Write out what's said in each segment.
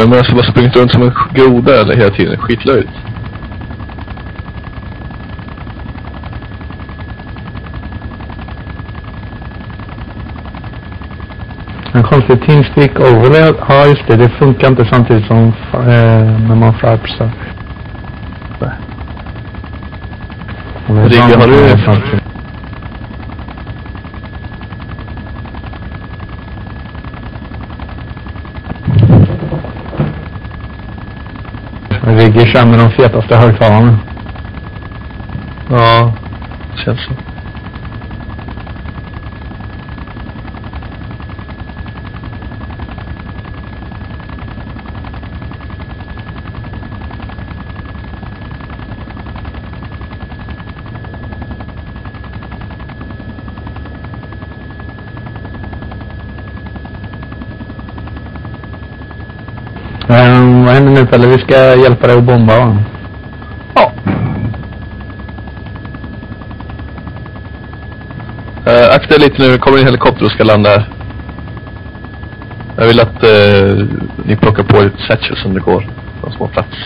Som har sprungit runt som en groda eller hela tiden? Skitlöjligt. En konstig Teamspeak overlay. Ja, just det. Det funkar inte samtidigt som eh, när man flärpsar. Rigge, har du- kör med de fetaste högtalarna. Ja, känns så. Vad händer nu Pelle? Vi ska hjälpa dig att bomba va? Ja. Uh, akta dig lite nu, det kommer en helikopter och ska landa här. Jag vill att uh, ni plockar på lite satchel som det går. De som har plats.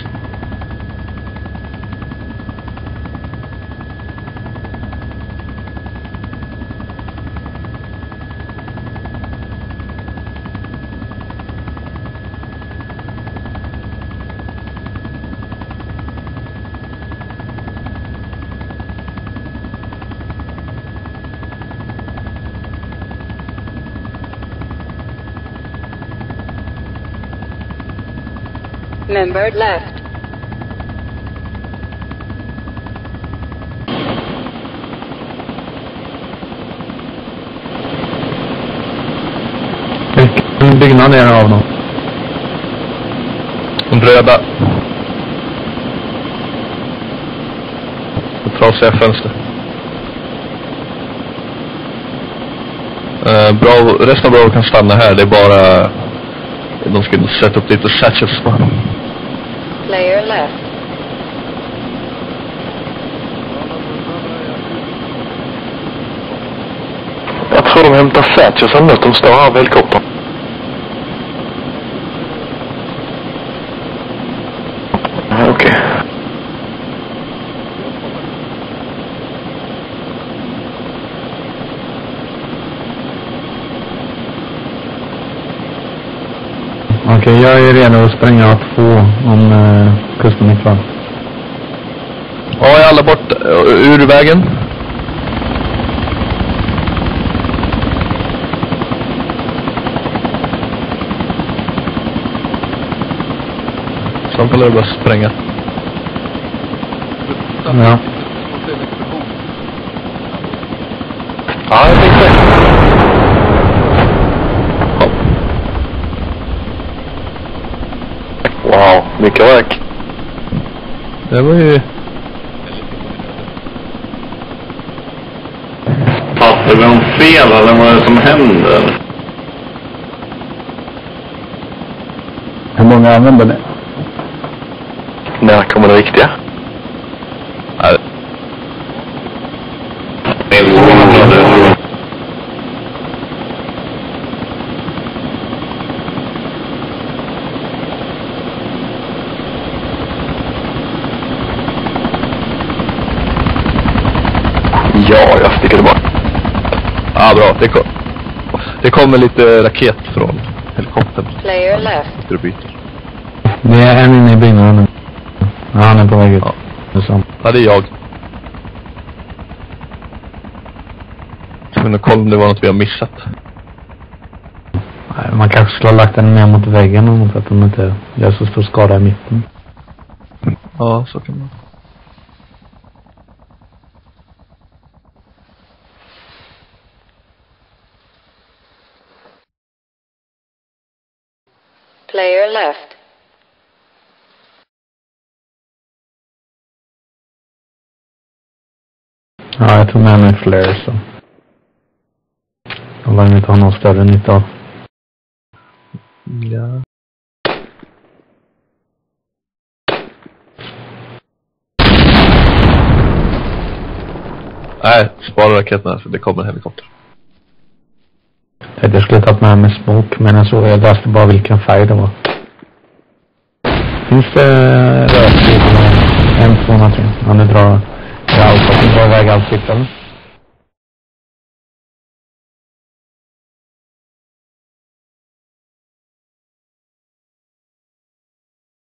Member left. Vilken byggnad är det av dem? De röda. Och trasiga fönster. Uh, Bravo, resten av Bravo kan stanna här. Det är bara... De ska sätta upp lite satchels bara. Player left. Jag tror de hämtar satchelsen nu. De står här vid helikoptern. Okej. Okej, jag är redo att spränga två om eh, kusten är klar. Ja, är alla bort uh, ur vägen? Sen får det bara spränga. Ja, jag tänkte Wow, mycket rök. Det var ju... Fattar vi om fel eller vad är det som händer? Hur många använder det? När kommer det riktiga? Ja, jag sticker tillbaka. Ja, bra. Det, kom, det kommer lite raket från helikoptern. Player left. Du byter. Det är en inne i byggnaden nu. Ja, han är på väg ut. Ja. Det är sant. Ja, det är jag. Men kolla om det var något vi har missat. Nej, Man kanske skulle ha lagt den ner mot väggen och så att de inte gör så stor skada i mitten. Ja, så kan man. Player left. Ja, jag tog med mig flare så. De lär inte ha någon större nytta av. Ja. Nej, spara raketerna för det kommer en helikopter. att jag skulle tagit med mig smok, men jag såg, jag läste bara vilken färg det var. Finns det rödsprit? En, två, tre. Ja, nu drar jag. Jag har alltid bara väg eller?